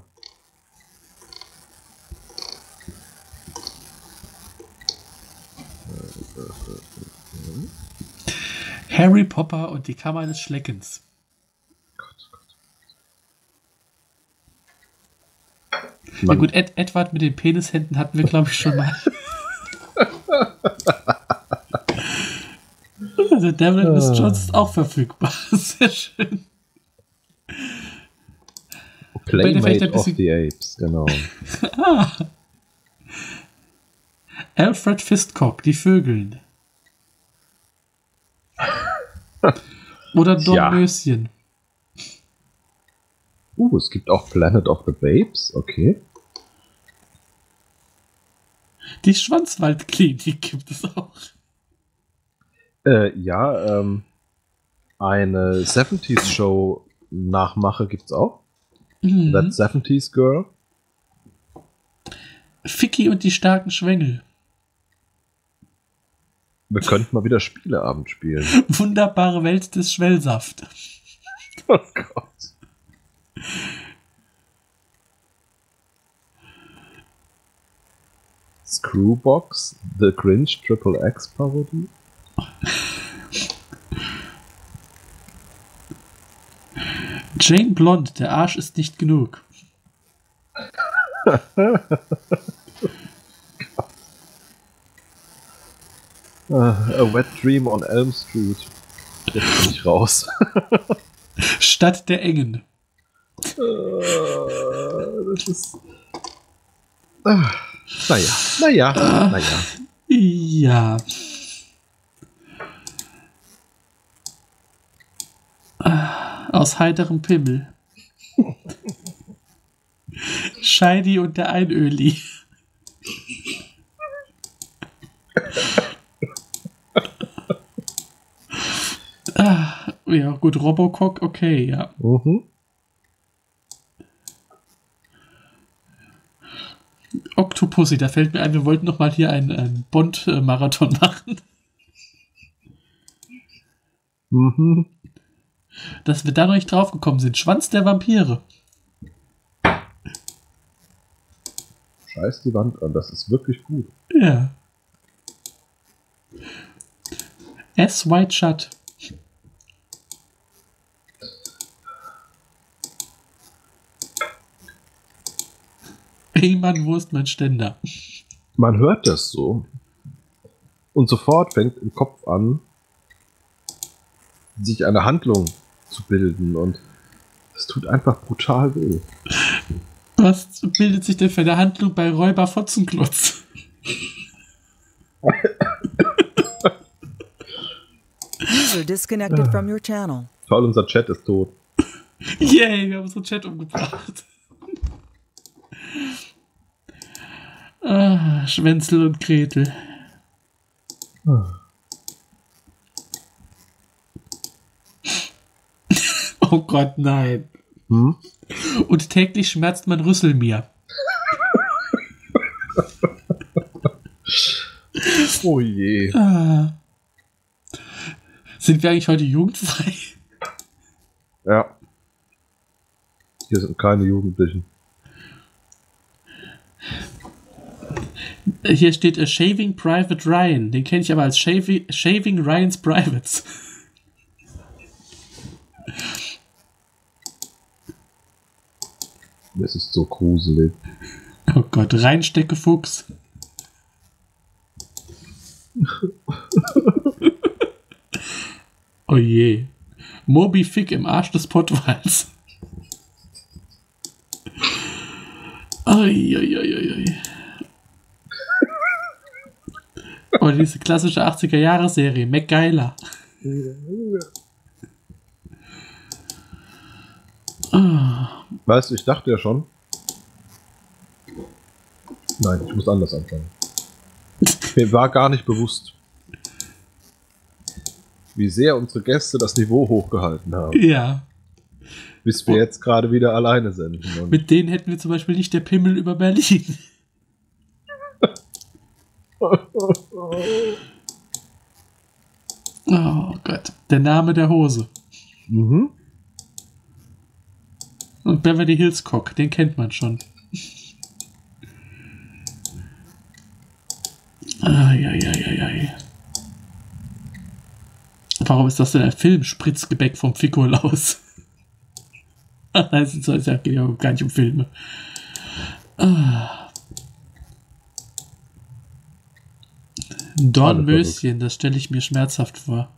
Harry Potter und die Kammer des Schleckens. Ja
man,
gut, Ed Edward mit den Penishänden hatten wir, glaube ich, schon mal. The Devil in Miss Jones ist auch verfügbar. Sehr schön.
Playmate of the Apes, genau.
Alfred Fistcock, die Vögeln. Oder
Tja.
Dornröschen.
Uh, es gibt auch Planet of the Babes, okay.
Die Schwanzwaldklinik gibt es auch.
Äh, ja, ähm, eine 70s Show Nachmache gibt's auch.
Mhm.
That 70s Girl.
Ficky und die starken Schwengel.
Wir könnten mal wieder Spieleabend spielen.
Wunderbare Welt des Schwellsaft.
Oh Gott. Screwbox, The Grinch Triple X Parodie.
Jane Blond, der Arsch ist nicht genug.
Ah, A Wet Dream on Elm Street. Jetzt bin ich raus.
Stadt der Engen.
Äh, das ist. Ah, naja, naja, naja.
Ja. Ah, Aus heiterem Pimmel. Scheidi und der Einöli. Ah, ja, gut, Robocock, okay, ja.
Mhm.
Octopussy, da fällt mir ein, wir wollten noch mal hier einen, einen Bond-Marathon machen.
Mhm.
Dass wir da noch nicht draufgekommen sind. Schwanz der Vampire.
Scheiß die Wand an, das ist wirklich gut.
Ja. S. White Shut. Rehmann, wo ist mein Ständer?
Man hört das so. Und sofort fängt im Kopf an, sich eine Handlung zu bilden. Und es tut einfach brutal weh.
Was bildet sich denn für eine Handlung bei Räuber Fotzenklotz?
User disconnected from your channel.
Toll, unser Chat ist tot.
Yay, wir haben unseren Chat umgebracht. Ah, Schwänzel und Gretel. Oh Gott, nein.
Hm?
Und täglich schmerzt mein Rüssel mir.
Oh je.
Ah. Sind wir eigentlich heute jugendfrei?
Ja. Hier sind keine Jugendlichen.
Hier steht äh, Shaving Private Ryan. Den kenne ich aber als Shaving, Shaving Ryan's Privates.
Das ist so gruselig.
Oh Gott, Reinstecke Fuchs. oh je. Moby Fick im Arsch des Pottwals. Uiuiuiui. Oh, diese klassische 80er-Jahre-Serie, MacGyler.
Weißt du, ich dachte ja schon. Nein, ich muss anders anfangen. Mir war gar nicht bewusst, wie sehr unsere Gäste das Niveau hochgehalten haben,
Ja,
bis wir jetzt gerade wieder alleine sind. Und
mit denen hätten wir zum Beispiel nicht der Pimmel über Berlin. Oh Gott, der Name der Hose.
mhm.
Und Beverly Hills Cock, den kennt man schon. Eieieiei. Warum ist das denn ein Film? Spritzgebäck vom es ist- es geht ja gar nicht um Filme. Ah. Dornmöschen, das stelle ich mir schmerzhaft vor.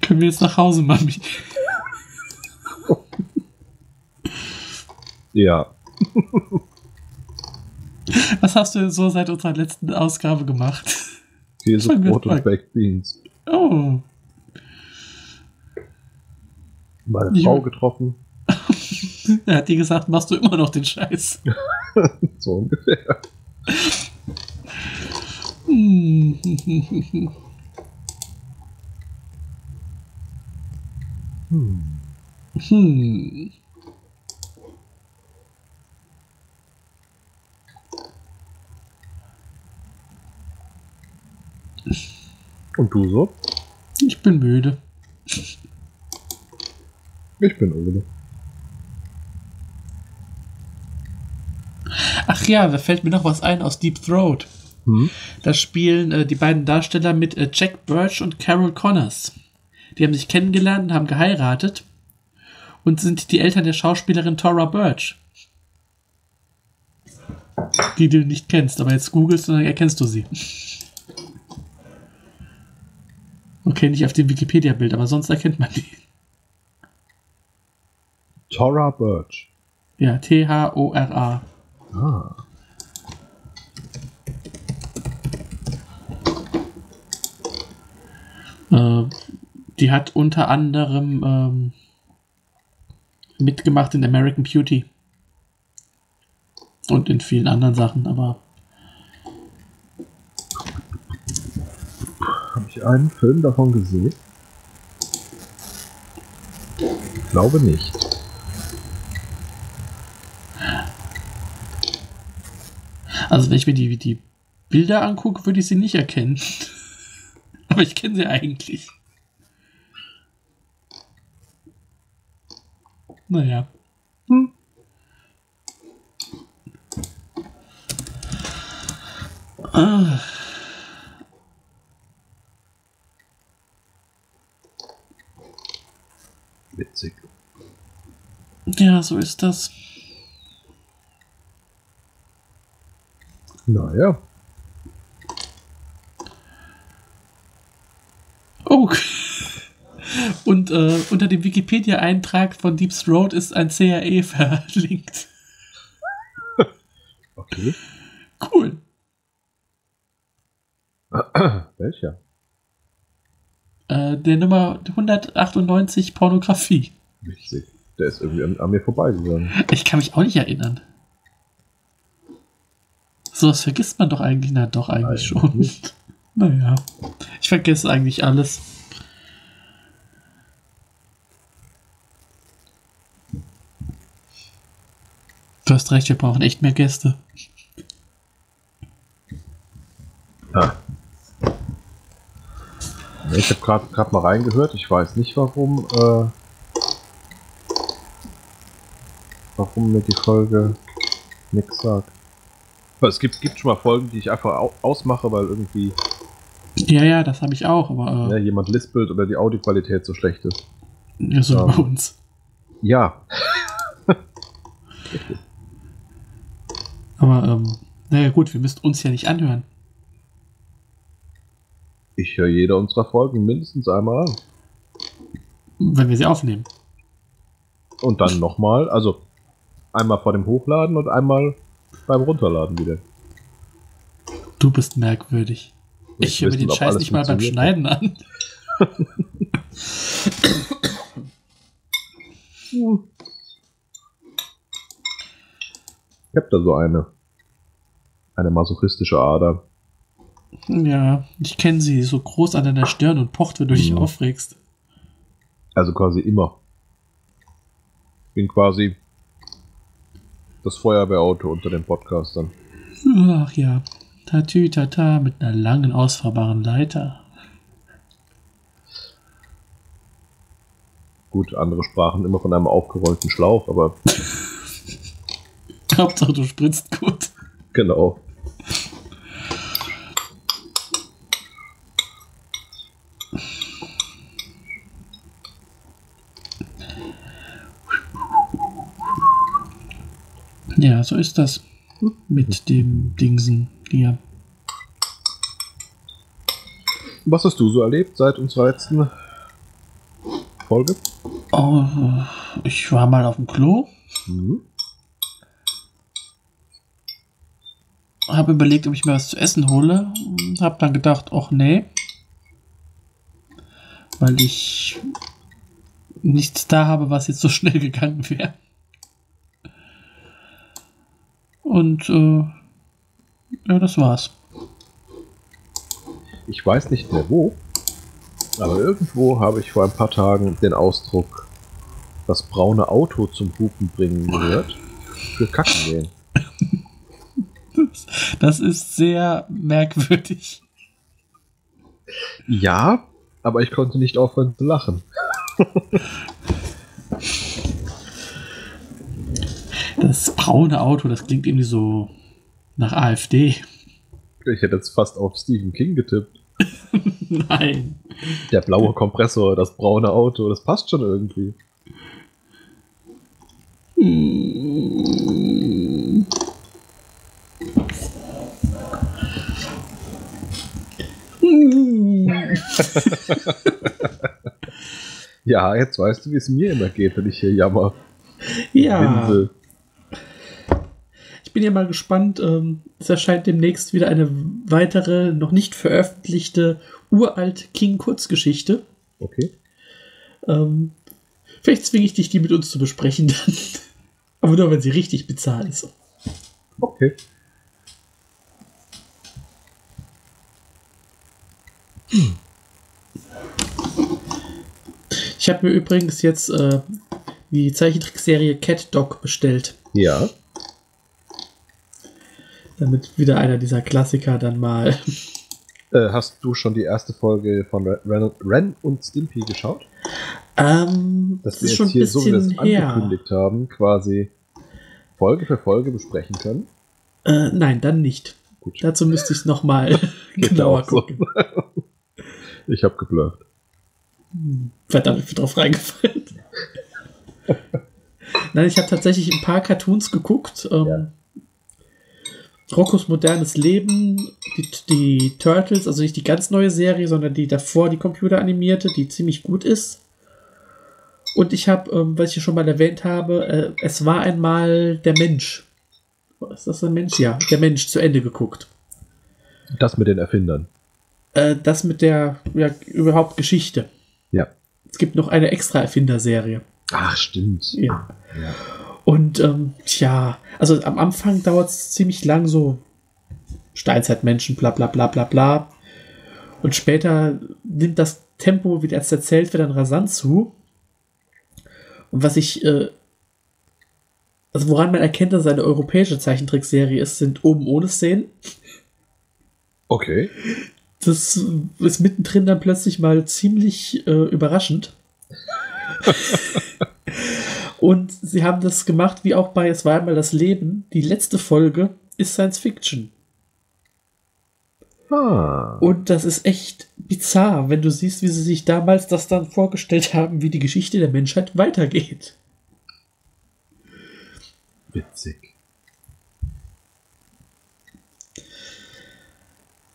Können wir jetzt nach Hause, Mami?
Ja.
Was hast du denn so seit unserer letzten Ausgabe gemacht?
Käse,
Voll
Brot und. Baked Beans.
Oh,
Meine. Frau getroffen.
er hat dir gesagt, machst du immer noch den Scheiß.
So ungefähr.
Hm. Hm.
Und du so?
Ich bin müde.
Ich bin Ole.
Ach ja, da fällt mir noch was ein aus Deep Throat.
Hm?
Da spielen äh, die beiden Darsteller mit äh, Jack Birch und Carol Connors. Die haben sich kennengelernt und haben geheiratet und sind die Eltern der Schauspielerin Tora Birch. Die du nicht kennst, aber jetzt googelst und dann erkennst du sie. Okay, nicht auf dem Wikipedia-Bild, aber sonst erkennt man die.
Tora Birch.
Ja, T-H-O-R-A.
Ah.
Äh, die hat unter anderem ähm, mitgemacht in American Beauty. Und in vielen anderen Sachen, aber
Habe ich einen Film davon gesehen? Ich glaube nicht.
Also wenn ich mir die, die Bilder angucke, würde ich sie nicht erkennen. aber ich kenne sie eigentlich. Naja. Hm. Ah.
Witzig.
Ja, so ist das.
Naja.
Oh. Und äh, unter dem Wikipedia-Eintrag von Deep Throat ist ein CAE verlinkt.
Okay.
Cool.
Welcher?
Äh, der Nummer 198 Pornografie.
Witzig. Der ist irgendwie an, an mir vorbeigegangen.
Ich kann mich auch nicht erinnern. Sowas vergisst man doch eigentlich, na doch eigentlich
Nein,
schon. Naja, ich vergesse eigentlich alles. Du hast recht, wir brauchen echt mehr Gäste.
Ja, Ich habe gerade gerade mal reingehört. Ich weiß nicht, warum, äh, warum mir die Folge nichts sagt. Es gibt, gibt schon mal Folgen, die ich einfach au ausmache, weil irgendwie
Ja, ja, das habe ich auch, aber
ne,
äh,
jemand lispelt oder die Audioqualität so schlecht ist.
ja, so
ja.
bei uns.
Ja,
Aber ähm, naja gut, wir müssten uns ja nicht anhören.
ich höre jede unserer Folgen mindestens einmal an.
Wenn wir sie aufnehmen.
Und dann nochmal, also einmal vor dem Hochladen und einmal beim Runterladen wieder.
Du bist merkwürdig. Ich höre mir den Scheiß nicht mal beim. Schneiden an.
Ich habe da so eine, eine masochistische Ader.
Ja, ich kenne sie, so groß an deiner Stirn und pocht, wenn du dich
Mhm.
aufregst.
Also quasi immer. Bin quasi das Feuerwehrauto unter den Podcastern.
Ach ja, tatü tata mit einer langen ausfahrbaren Leiter.
Gut, andere sprachen immer von einem aufgerollten Schlauch, aber
Hauptsache du spritzt gut.
genau.
Ja, so ist das. Mit dem Dingsen hier.
Was hast du so erlebt seit unserer letzten Folge?
Oh, ich war mal auf dem Klo,
Mhm.
habe überlegt, ob ich mir was zu essen hole. Habe dann gedacht, ach nee. Weil ich nichts da habe, was jetzt so schnell gegangen wäre. Und äh, ja, das war's.
Ich weiß nicht mehr wo, aber irgendwo habe ich vor ein paar Tagen den Ausdruck das braune Auto zum Hupen bringen gehört. Für Kacken gehen.
Das ist sehr merkwürdig.
Ja, aber ich konnte nicht aufhören zu lachen.
Das braune Auto, das klingt irgendwie so nach AfD.
Ich hätte jetzt fast auf Stephen King getippt.
Nein.
Der blaue Kompressor, das braune Auto, das passt schon irgendwie. Ja, jetzt weißt du, wie es mir immer geht, wenn ich hier jammer.
Ja.
Pinsel.
Ich bin ja mal gespannt. Ähm, es erscheint demnächst wieder eine weitere, noch nicht veröffentlichte, uralt King-Kurzgeschichte.
Okay.
Ähm, vielleicht zwinge ich dich, die mit uns zu besprechen dann. Aber nur, wenn sie richtig bezahlt ist.
Okay.
Ich habe mir übrigens jetzt äh, die Zeichentrickserie Cat Dog bestellt.
Ja.
Damit wieder einer dieser Klassiker dann mal.
Äh, hast du schon die erste Folge von Ren, Ren und Stimpy geschaut?
Ähm,
Dass
das
wir
ist
jetzt
schon
hier, so wie wir es angekündigt haben, quasi Folge für Folge besprechen können.
Äh, nein, dann nicht.
Gut.
Dazu müsste ich es nochmal genauer
auch so.
gucken.
Ich habe geblufft.
Verdammt, ich bin drauf reingefallen. Nein, ich habe tatsächlich ein paar Cartoons geguckt. Ähm, Roccos modernes Leben, die, die Turtles, also nicht die ganz neue Serie, sondern die davor, die computeranimierte, die ziemlich gut ist. Und ich habe, ähm, was ich ja schon mal erwähnt habe, äh, es war einmal der Mensch. Ist das ein Mensch? Ja, der Mensch zu Ende geguckt.
Das mit den Erfindern.
Äh, das mit der, ja, überhaupt Geschichte.
Ja.
Es gibt noch eine extra Erfinderserie.
Ach, stimmt.
Ja.
Ja.
Und ähm, tja, also am Anfang dauert es ziemlich lang, so Steinzeitmenschen, bla bla bla bla bla. Und später nimmt das Tempo, wie das erzählt wird, dann rasant zu. Und was ich, äh, also woran man erkennt, dass es eine europäische Zeichentrickserie ist, sind oben ohne Szenen.
Okay.
Das ist mittendrin dann plötzlich mal ziemlich äh, überraschend. Und sie haben das gemacht, wie auch bei Es war einmal das Leben. Die letzte Folge ist Science Fiction.
Ah.
Und das ist echt bizarr, wenn du siehst, wie sie sich damals das dann vorgestellt haben, wie die Geschichte der Menschheit weitergeht.
Witzig.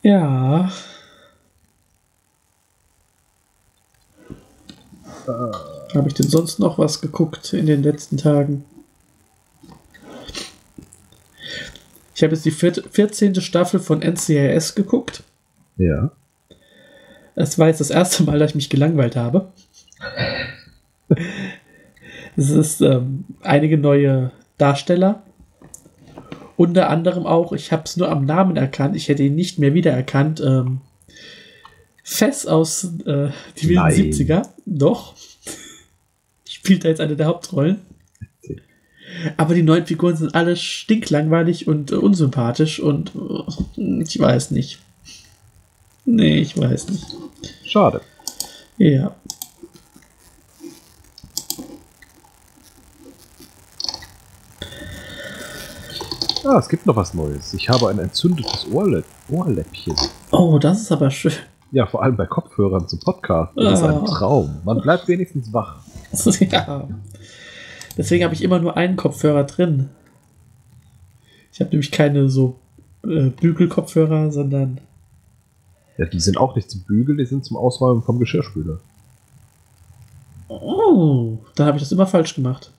Ja. Habe ich denn sonst noch was geguckt in den letzten Tagen? Ich habe jetzt die vierte, 14. Staffel von NCIS geguckt.
Ja.
Es war jetzt das erste Mal, dass ich mich gelangweilt habe. es ist ähm, einige neue Darsteller. Unter anderem auch, ich habe es nur am Namen erkannt, ich hätte ihn nicht mehr wiedererkannt. Ähm, Fess aus äh, die wilden
Nein.
70er. Doch. Spielt da jetzt eine der Hauptrollen. Aber die neuen Figuren sind alle stinklangweilig und äh, unsympathisch und äh, ich weiß nicht. Nee, ich weiß nicht.
Schade.
Ja.
Ah, es gibt noch was Neues. Ich habe ein entzündetes Ohrläpp Ohrläppchen.
Oh, das ist aber schön.
Ja, vor allem bei Kopfhörern zum Podcast. Das ist ein
Ah.
Traum. Man bleibt wenigstens wach.
ja. Deswegen habe ich immer nur einen Kopfhörer drin. Ich habe nämlich keine so äh, Bügelkopfhörer, sondern
Ja, die sind auch nicht zum Bügeln, die sind zum Ausräumen vom Geschirrspüler.
oh, da habe ich das immer falsch gemacht.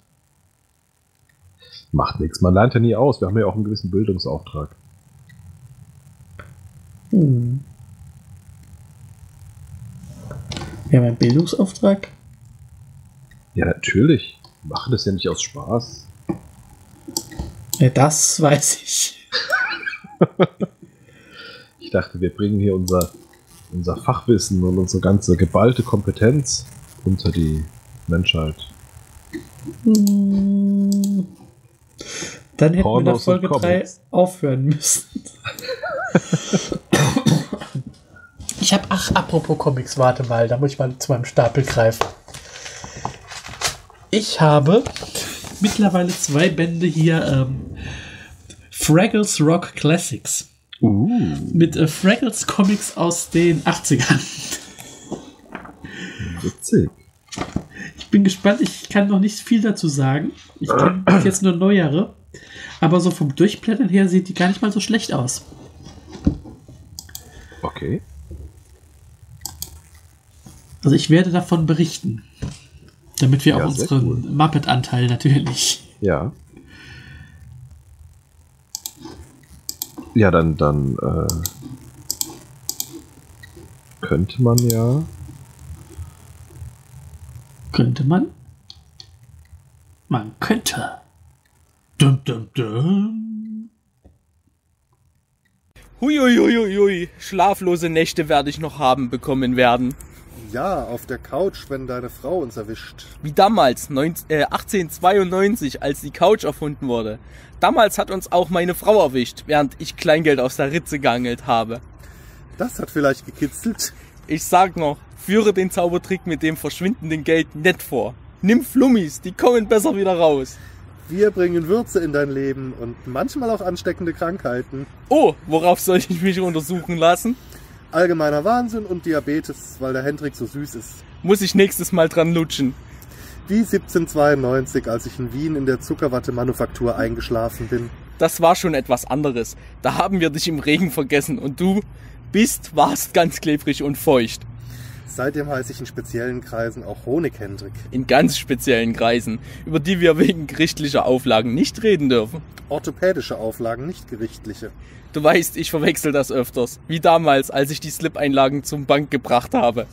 Macht nichts, man lernt ja nie aus. Wir haben ja auch einen gewissen Bildungsauftrag.
Hm. Ja, mein Bildungsauftrag.
Ja, natürlich. Wir machen das ja nicht aus Spaß.
Ja, das weiß ich.
Ich dachte, wir bringen hier unser, unser Fachwissen und unsere ganze geballte Kompetenz unter die Menschheit.
Dann hätten wir nach
Pornos
Folge 3
Comics.
aufhören müssen. Ich habe, ach, apropos Comics, warte mal, da muss ich mal zu meinem Stapel greifen. Ich habe mittlerweile zwei Bände hier, ähm, Fraggles Rock Classics.
Uh.
Mit äh, Fraggles Comics aus den 80ern.
Witzig.
Ich bin gespannt, ich kann noch nicht viel dazu sagen. Ich kenne jetzt nur neuere. Aber so vom Durchblättern her sieht die gar nicht mal so schlecht aus.
Okay.
Also ich werde davon berichten. Damit wir
Ja,
auch unseren
cool.
Muppet-Anteil natürlich.
Ja. Ja, dann, dann äh, könnte man ja.
Könnte man? Man könnte. Dum, dum, dum.
Huiuiuiui, schlaflose Nächte werde ich noch haben bekommen werden.
Ja, auf der Couch, wenn deine Frau uns erwischt.
Wie damals, 19, äh, 1892, als die Couch erfunden wurde. Damals hat uns auch meine Frau erwischt, während ich Kleingeld aus der Ritze geangelt habe.
Das hat vielleicht gekitzelt.
Ich sag noch, führe den Zaubertrick mit dem verschwindenden Geld nett vor. Nimm Flummis, die kommen besser wieder raus.
Wir bringen Würze in dein Leben und manchmal auch ansteckende Krankheiten.
Oh, worauf soll ich mich untersuchen lassen?
Allgemeiner Wahnsinn und Diabetes, weil der Hendrik so süß ist.
Muss ich nächstes Mal dran lutschen.
Wie 1792, als ich in Wien in der Zuckerwatte-Manufaktur eingeschlafen bin.
Das war schon etwas anderes. Da haben wir dich im Regen vergessen und du bist, warst ganz klebrig und feucht.
Seitdem heiße ich in speziellen Kreisen auch Honig-Hendrik.
In ganz speziellen Kreisen, über die wir wegen gerichtlicher Auflagen nicht reden dürfen.
Orthopädische Auflagen, nicht gerichtliche.
Du weißt, ich verwechsel das öfters. Wie damals, als ich die Slip-Einlagen zum Bank gebracht habe.